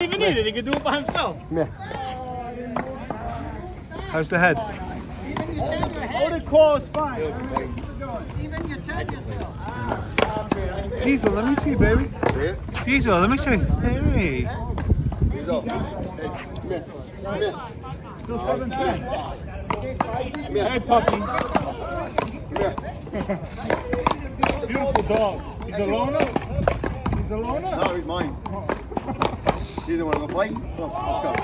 even need it. He can do it by himself. Yeah. How's the head? Hold the call is fine. Diesel, let me see, baby. Diesel, let me see. Hey. He's up. Hey, come here. Come here. Still 17. Come here. Hey, puppy. Come here. Beautiful dog. He's a loner? He's a loner? No, he's mine. Oh. See the one on the plate? Look, let's go.